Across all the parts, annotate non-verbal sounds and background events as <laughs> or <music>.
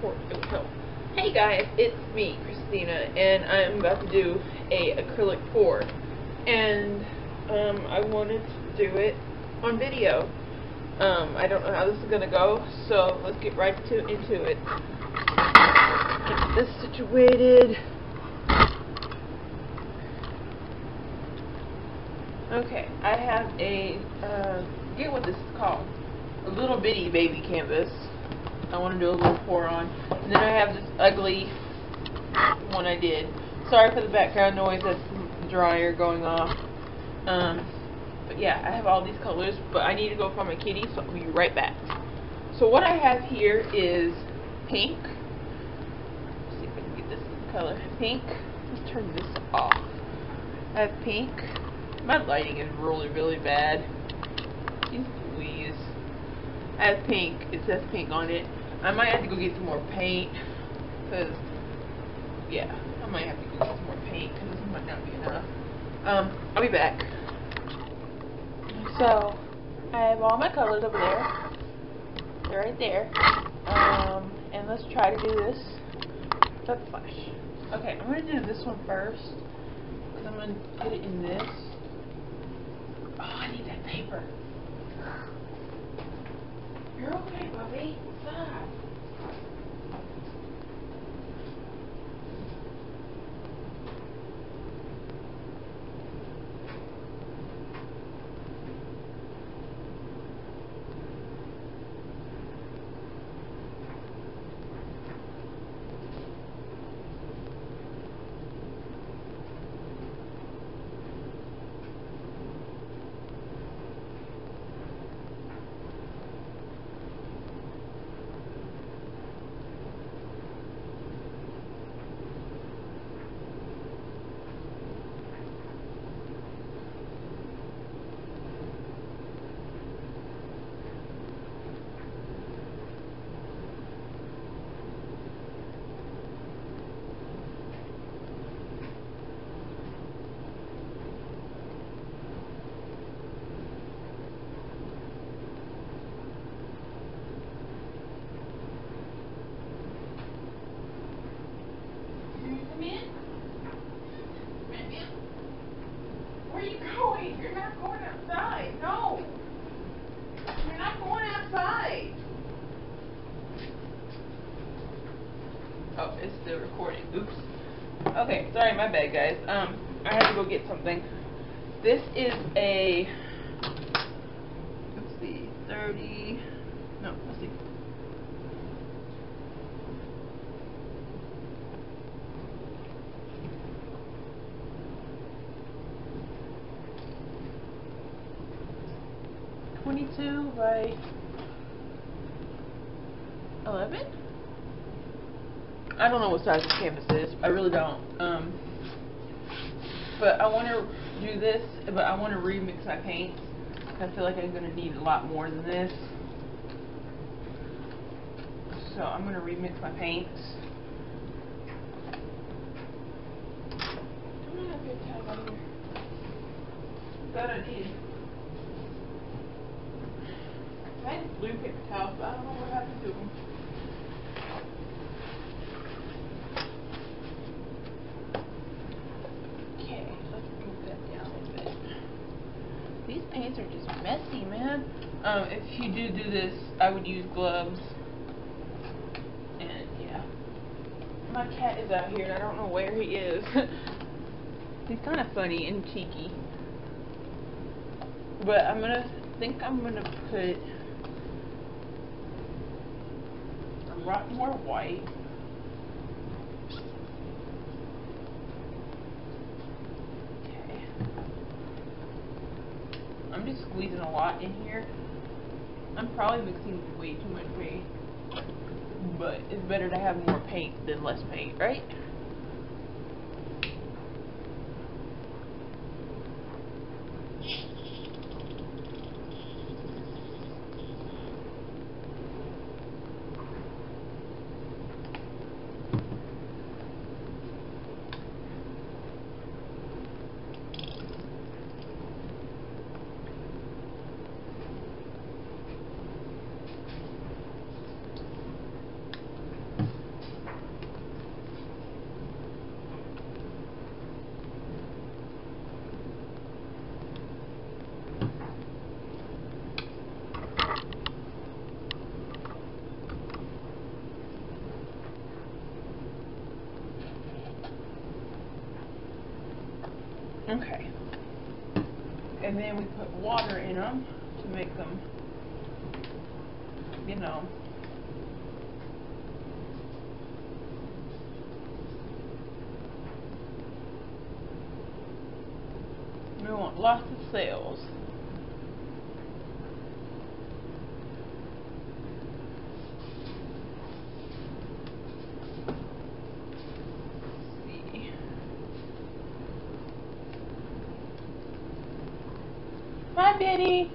Hey guys, it's me, Christina, and I'm about to do a acrylic pour. And um, I wanted to do it on video. Um, I don't know how this is going to go, so let's get right to, into it. Get this situated. Okay, I have a, uh, get what this is called, a little bitty baby canvas. I want to do a little pour on. And then I have this ugly one I did. Sorry for the background noise, that's the dryer going off. Um, but yeah, I have all these colors, but I need to go find my kitty, so I'll be right back. So what I have here is pink. Let's see if I can get this color. Pink. Let's turn this off. I have pink. My lighting is really, really bad. Jeez Louise. I have pink. It says pink on it. I might have to go get some more paint. Because, yeah, I might have to go get some more paint because this might not be enough. Um, I'll be back. So, I have all my colors over there. They're right there. Um, and let's try to do this. That's flash. Okay, I'm going to do this one first. Because I'm going to put it in this. Oh, I need that paper. You're okay, Bubby. Stop. Come in. Come in. Where are you going? You're not going outside. No. You're not going outside. Oh, it's still recording. Oops. Okay, sorry, my bad, guys. Um, I had to go get something. This is a. Let's see, 30. No, let's see. Twenty-two by eleven. I don't know what size this canvas is. I really don't. But I want to do this, but I want to remix my paints. I feel like I'm going to need a lot more than this. So I'm going to remix my paints. I. I had blue paper towels, but I don't know what happened to them. Okay, let's move that down a little bit. These paints are just messy, man. Um, if you do do this, I would use gloves. And yeah, my cat is out here, and I don't know where he is. <laughs> He's kind of funny and cheeky. But I'm gonna think I'm gonna put a lot more white. I'm just squeezing a lot in here. I'm probably mixing way too much paint. But it's better to have more paint than less paint, right? And then we put water in them to make them, you know, we want lots of cells. Hi, Betty.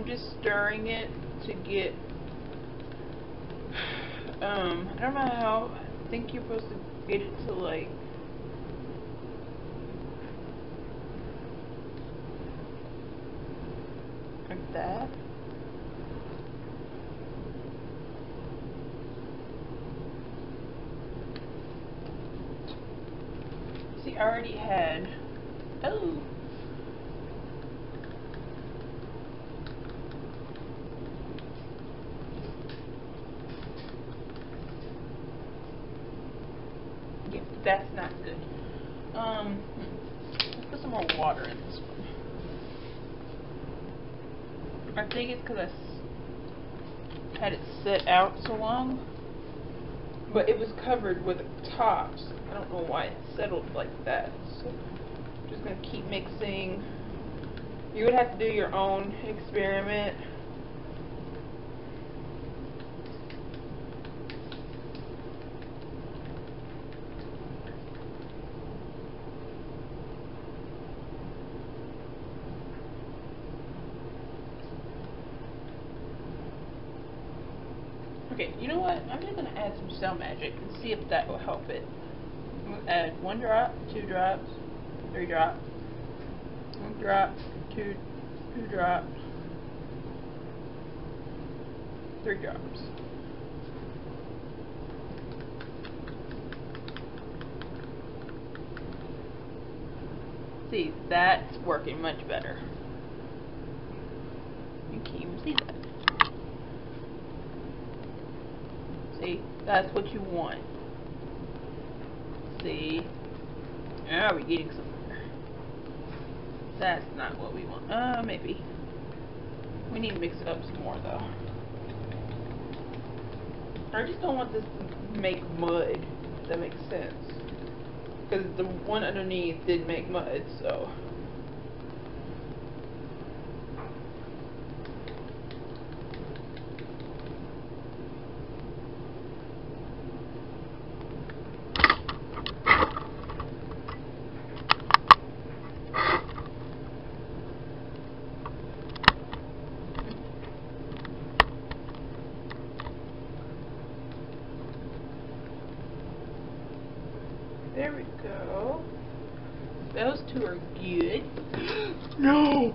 I'm just stirring it to get, <sighs> um, I don't know how, I think you're supposed to get it to like, like that. See, I already had, oh, yeah, that's not good. Um, hmm. let's put some more water in this one. I think it's because I s- had it set out so long, but it was covered with tops. I don't know why it settled like that. So, just gonna keep mixing. You would have to do your own experiment. Okay, you know what? I'm just gonna add some cell magic and see if that will help it. Add one drop, two drops, three drops, one drop, two, two drops, three drops. See, that's working much better. You can't even see that. See, that's what you want. See, now we're getting somewhere. That's not what we want. Uh, maybe. We need to mix it up some more, though. I just don't want this to make mud, that makes sense. Because the one underneath did make mud, so. There we go. Those two are good. no!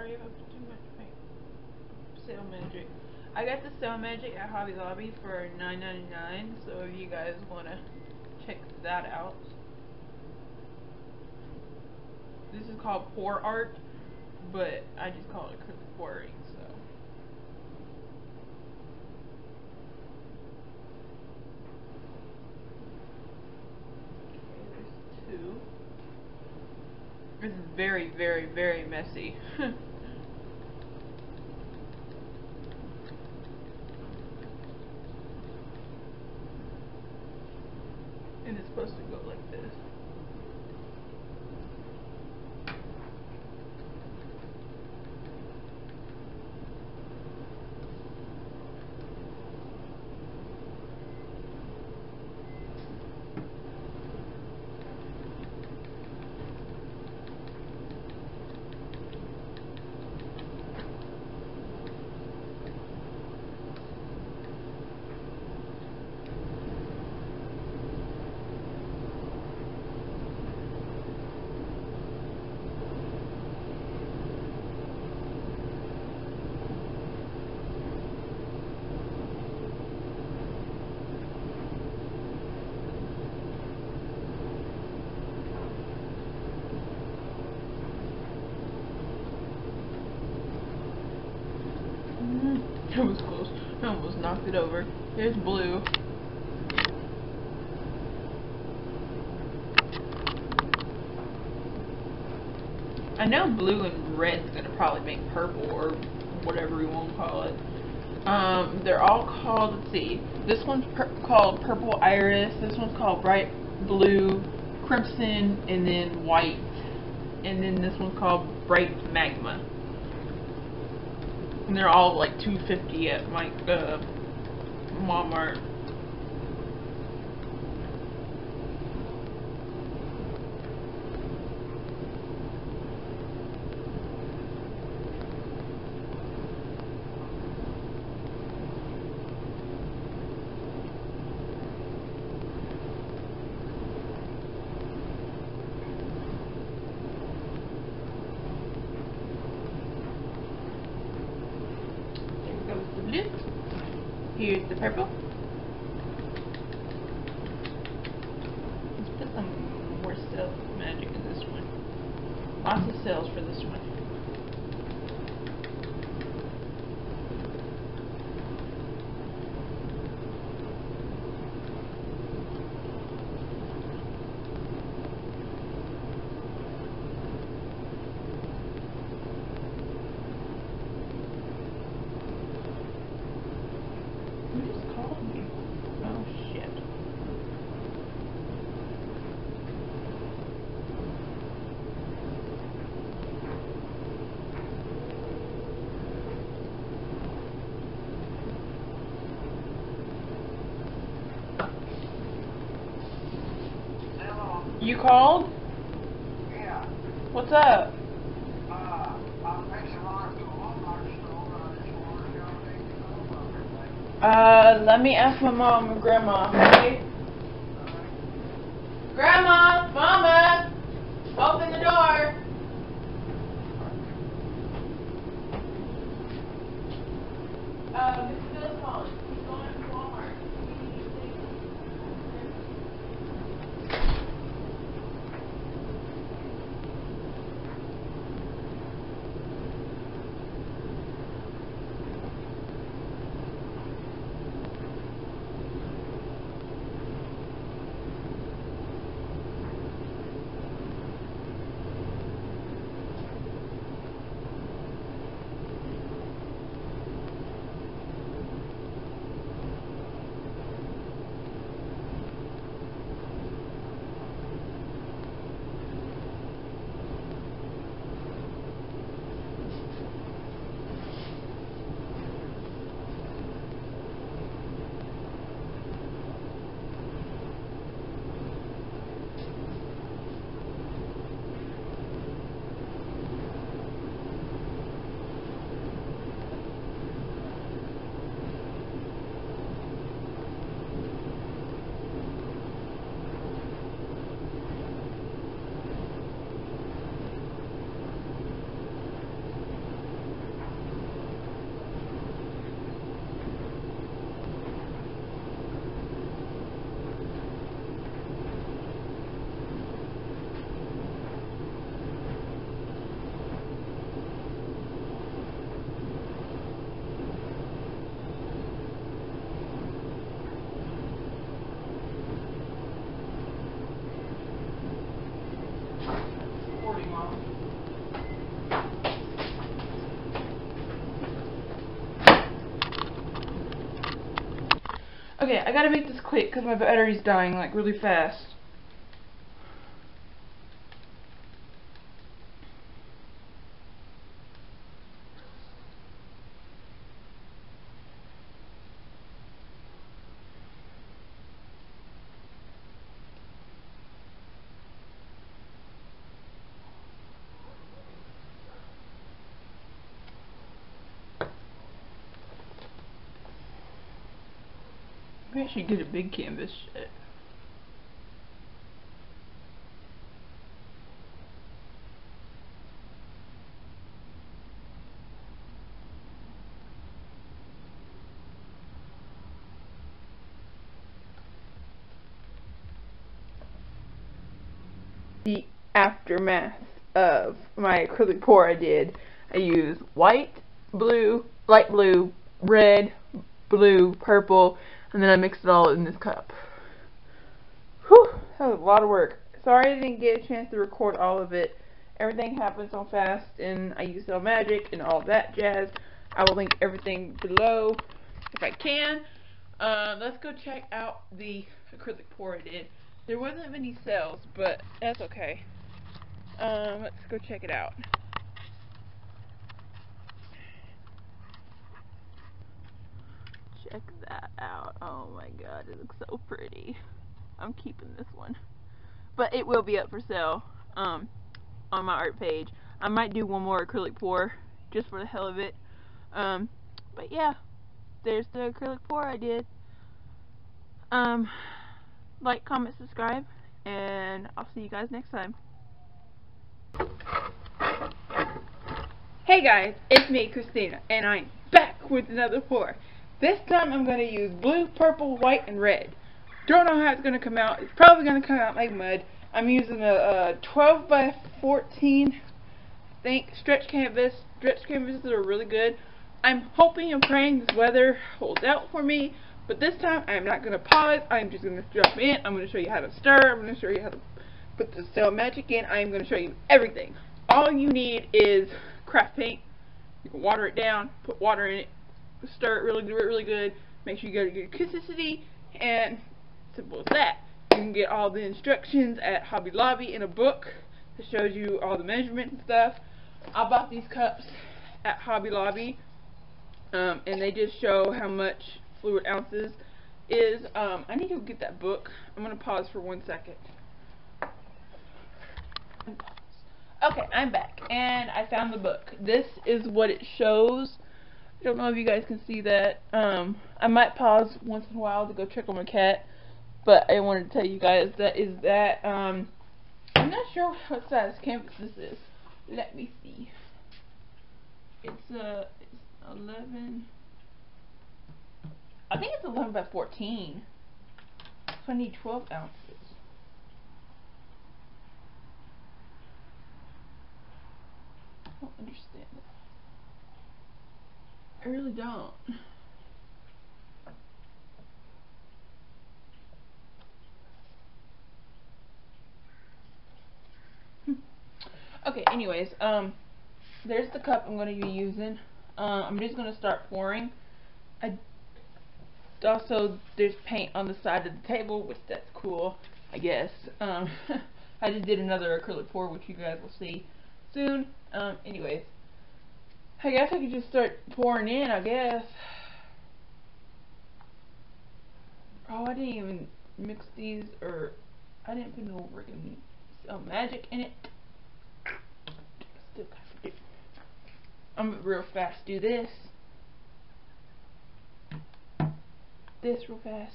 I too much paint. Cell Magic. I got the Cell Magic at Hobby Lobby for $9.99, so if you guys want to check that out. This is called Pour Art, but I just call it acrylic pouring, so. There's two. This is very, very, very messy. <laughs> It was close. I almost knocked it over. Here's blue. I know blue and red's gonna probably make purple or whatever we want to call it. Um, they're all called, let's see, this one's pur called Purple Iris, this one's called Bright Blue, Crimson, and then White. And then this one's called Bright Magenta. And they're all like 250 at my uh, Walmart. There goes the blue. Here's the purple. Let's put some more cell magic in this one. Lots of cells for this one. Who just called me? Oh shit. Hello. You called? Yeah. What's up? Uh, I'm fixing on to Walmart store. I just wanted to know if you know about up? Uh, let me ask my mom and grandma, okay? Grandma! Mama! Open the door! Uh, Mr. Bill's calling. Okay, I gotta make this quick because my battery's dying like really fast. I should get a big canvas. The aftermath of my acrylic pour I did, I used white, blue, light blue, red, blue, purple, and then I mixed it all in this cup. Whew, that was a lot of work. Sorry I didn't get a chance to record all of it. Everything happened so fast, and I used Cell Magic and all that jazz. I will link everything below if I can. Uh, let's go check out the acrylic pour I did. There wasn't many cells, but that's okay. Um, let's go check it out. Check that out. Oh my god, it looks so pretty. I'm keeping this one. But it will be up for sale um, on my art page. I might do one more acrylic pour just for the hell of it. Um, but yeah, there's the acrylic pour I did. Um, like, comment, subscribe, and I'll see you guys next time. Hey guys, it's me, Christina, and I'm back with another pour. This time I'm going to use blue, purple, white, and red. Don't know how it's going to come out. It's probably going to come out like mud. I'm using a, a 12 by 14, I think, stretch canvas. Stretch canvases are really good. I'm hoping and praying this weather holds out for me. But this time, I'm not going to pause. I'm just going to jump in. I'm going to show you how to stir. I'm going to show you how to put the Cell Magic in. I'm going to show you everything. All you need is craft paint. You can water it down, put water in it, stir really, really good. Make sure you get a good consistency, and simple as that. You can get all the instructions at Hobby Lobby in a book that shows you all the measurements and stuff. I bought these cups at Hobby Lobby, um, and they just show how much fluid ounces is. Um, I need to get that book. I'm going to pause for one second. Okay, I'm back, and I found the book. This is what it shows. I don't know if you guys can see that. Um, I might pause once in a while to go check on my cat, but I wanted to tell you guys that is that. Um, I'm not sure <laughs> what size canvas this is. Let me see. It's uh, it's 11. I think it's 11 by 14. So I need 12 ounces. I don't understand it. I really don't. <laughs> okay, anyways, um, there's the cup I'm going to be using. Uh, I'm just going to start pouring. I also there's paint on the side of the table, which that's cool, I guess. Um, <laughs> I just did another acrylic pour, which you guys will see soon. Um, anyways, I guess I could just start pouring in, I guess. Oh, I didn't even mix these, or I didn't put no freaking Cell um, Magic in it. Still kind. I'm real fast do this. this real fast.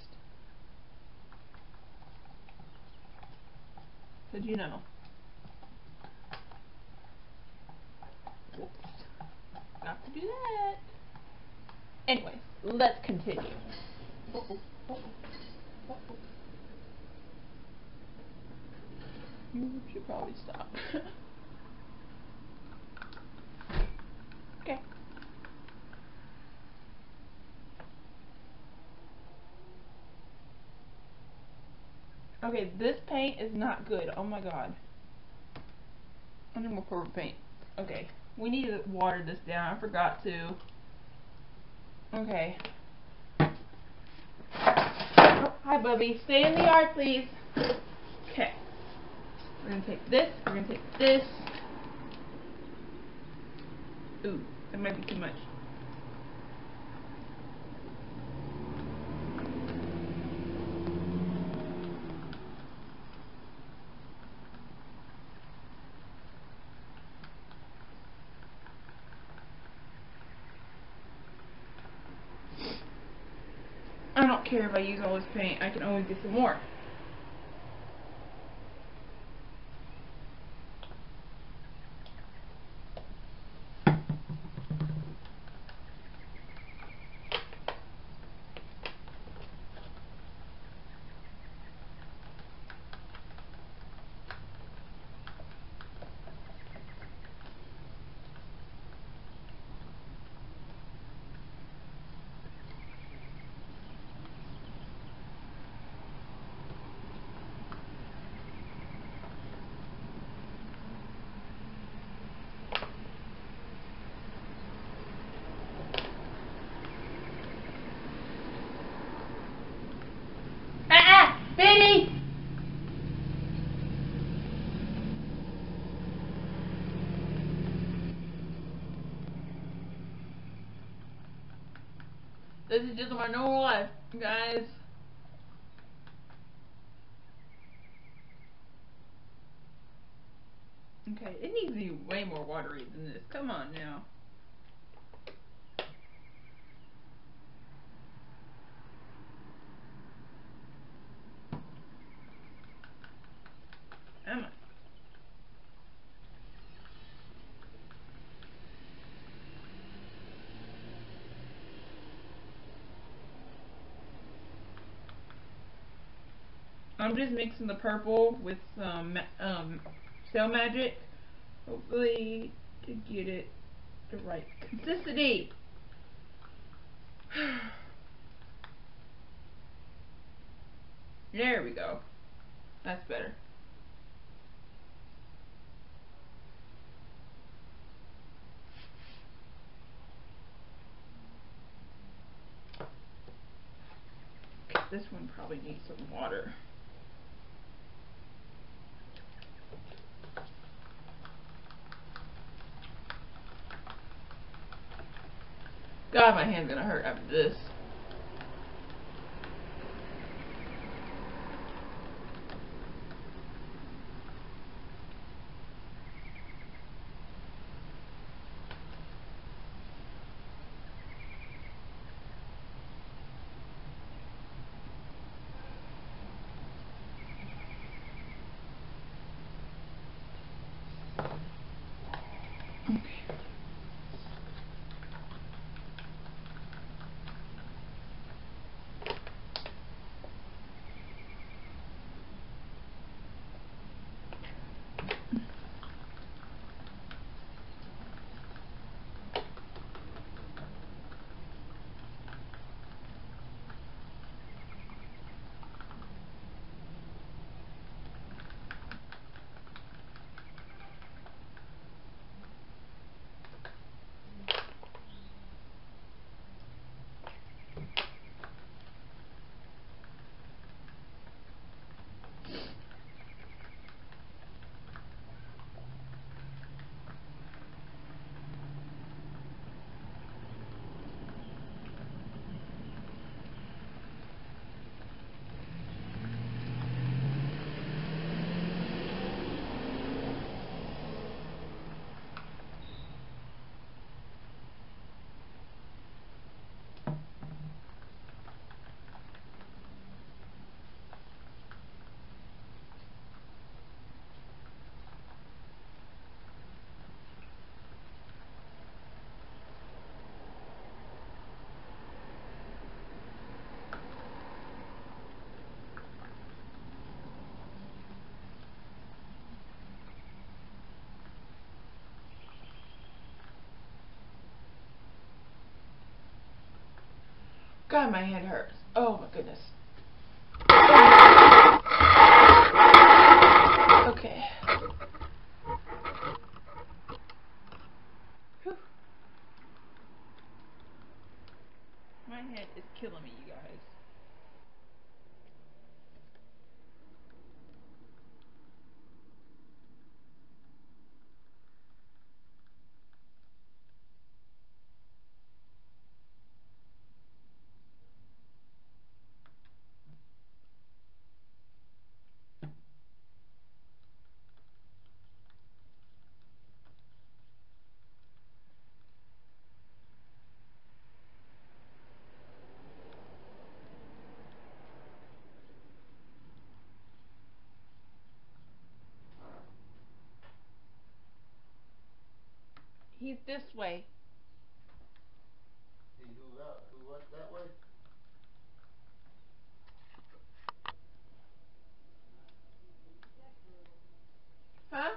So you know. Got to do that. Anyways, let's continue. You should probably stop. Okay. Okay, this paint is not good. Oh my god. I need more purple paint. Okay. We need to water this down. I forgot to. Okay. Oh, hi, Bubby. Stay in the yard, please. Okay. We're going to take this. We're going to take this. Ooh, that might be too much. I don't care if I use all this paint. I can always get some more. This is just my normal life, guys. Okay, it needs to be way more watery than this. Come on now. I'm just mixing the purple with some um, Magic, hopefully to get it the right consistency. <sighs> there we go. That's better. This one probably needs some water. God, my hand's gonna hurt after this. God, my head hurts. Oh my goodness. Okay. Whew. My head is killing me, you guys. He's this way. He who out, who went that way? Huh?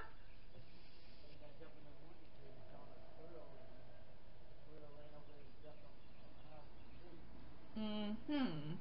Mm-hmm.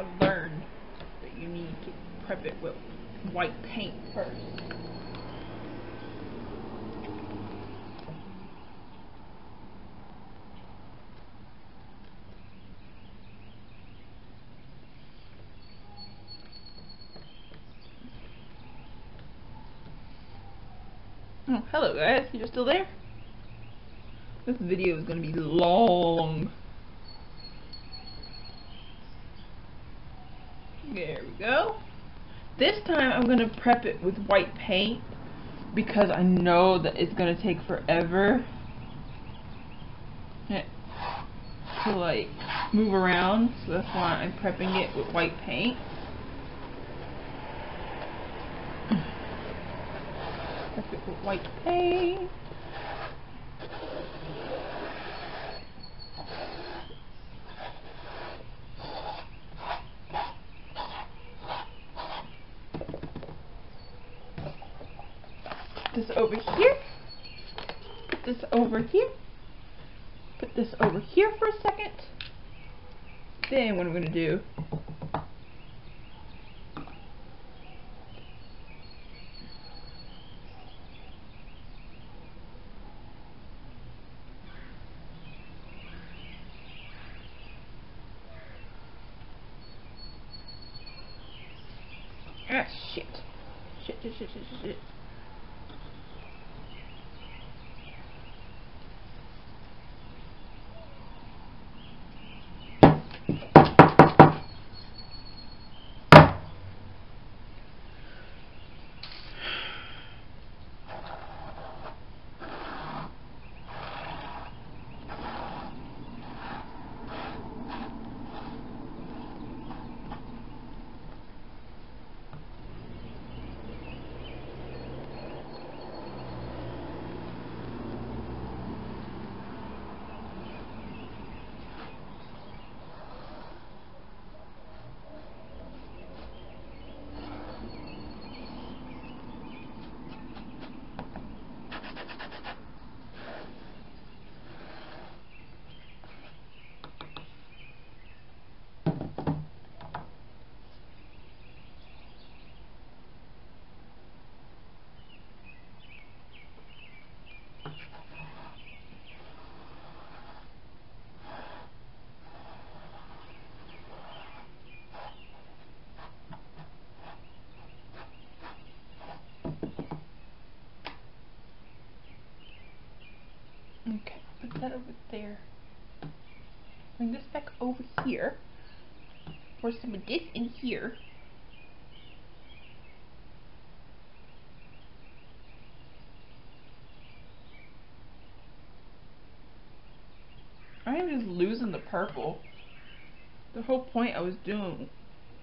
I learned that you need to prep it with white paint first. Oh, hello guys, you're still there? This video is gonna be long. There we go. This time I'm gonna prep it with white paint because I know that it's gonna take forever to like move around, so that's why I'm prepping it with white paint. Prep it with white paint. this over here. Put this over here. Put this over here for a second. Then what I'm going to do Okay, put that over there. Bring this back over here. Pour some of this in here. I am just losing the purple. The whole point I was doing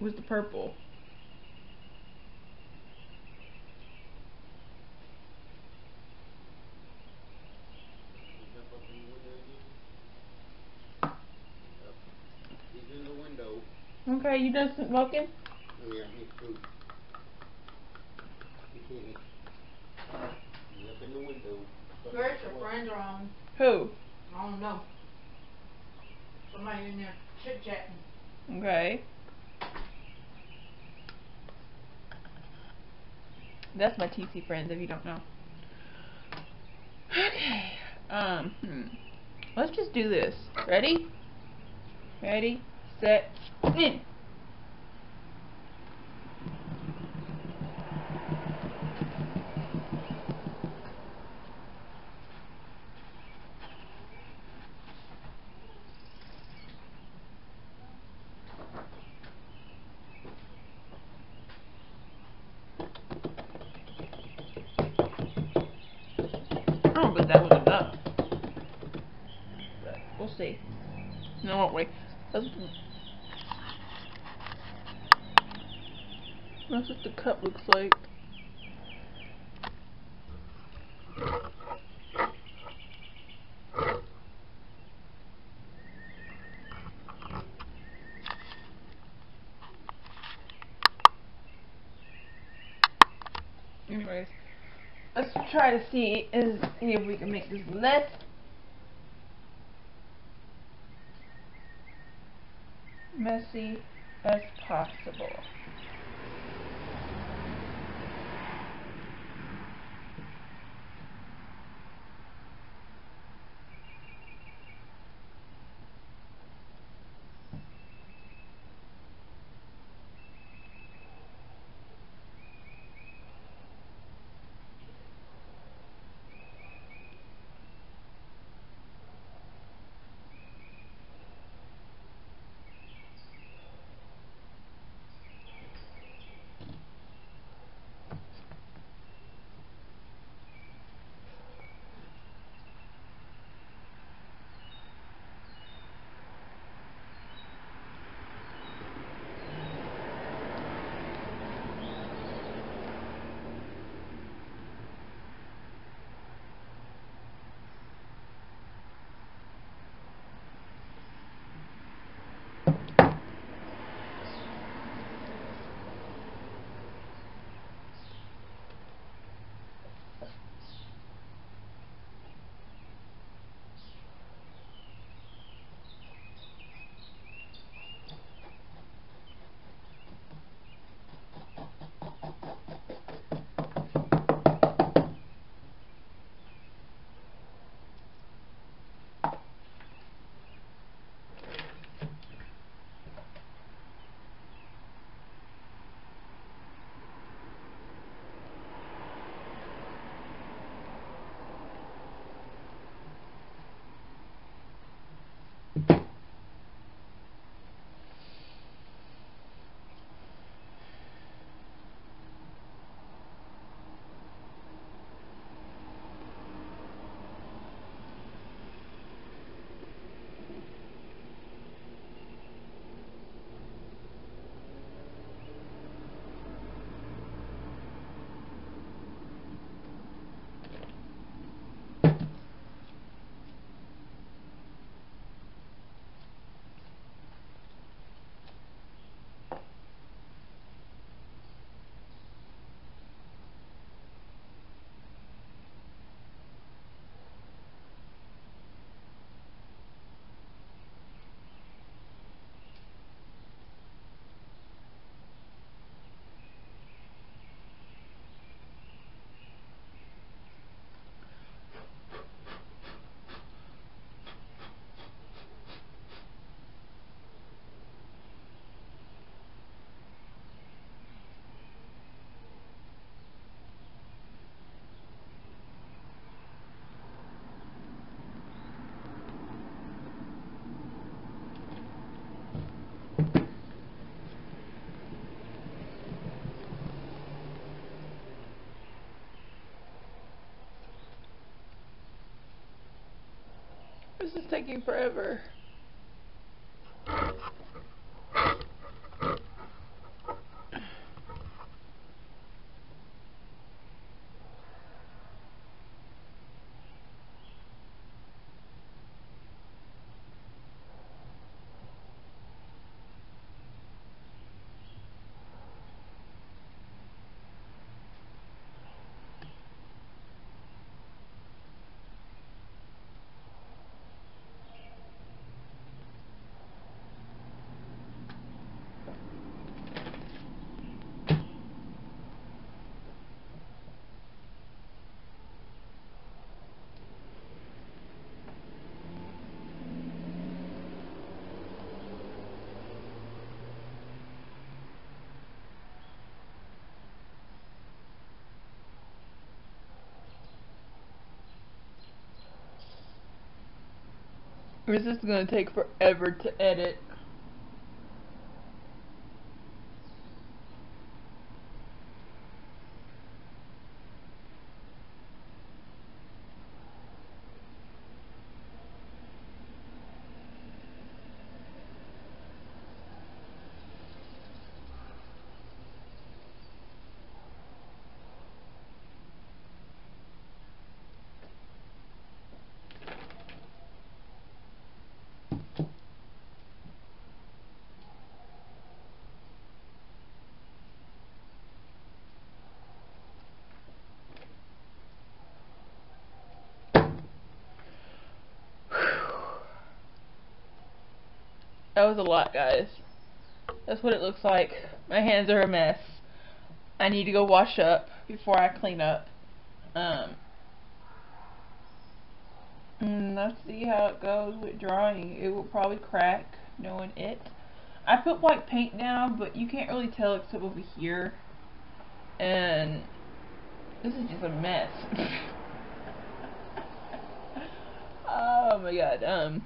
was the purple. Jump up in the window again. Yep. He's in the window. Okay, you done smoking? Yeah, he's through. He's in it. He's up in the window. Chris, your friends are on. Who? I don't know. Somebody in there chit chatting. Okay. That's my TC friends if you don't know. Okay. Um, hmm. Let's just do this. Ready? Ready, set, in. I don't that was enough. But we'll see. No, won't we? That's what the cup looks like. Anyways, let's try to see is if we can make this less messy as possible. This is taking forever. This is gonna take forever to edit. That was a lot, guys. That's what it looks like. My hands are a mess. I need to go wash up before I clean up. Um, mm, let's see how it goes with drawing. It will probably crack, knowing it. I put white paint down, but you can't really tell except over here. And this is just a mess. <laughs> oh my god. Um.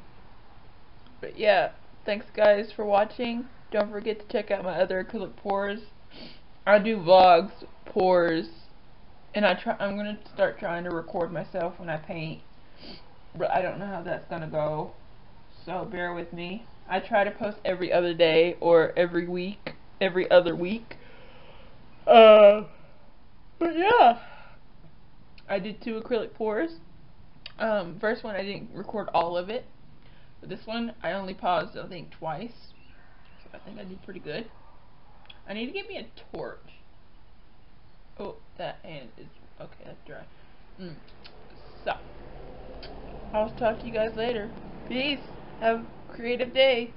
But yeah, thanks guys for watching. Don't forget to check out my other acrylic pours. I do vlogs, pours, and I try. I'm gonna start trying to record myself when I paint, but I don't know how that's gonna go. So bear with me. I try to post every other day or every week, every other week. Uh, but yeah, I did two acrylic pours. Um, first one I didn't record all of it, but this one I only paused I think twice. So I think I did pretty good. I need to get me a torch. Oh, that hand is okay. That's dry. Mm. So, I'll talk to you guys later. Peace. Have a creative day.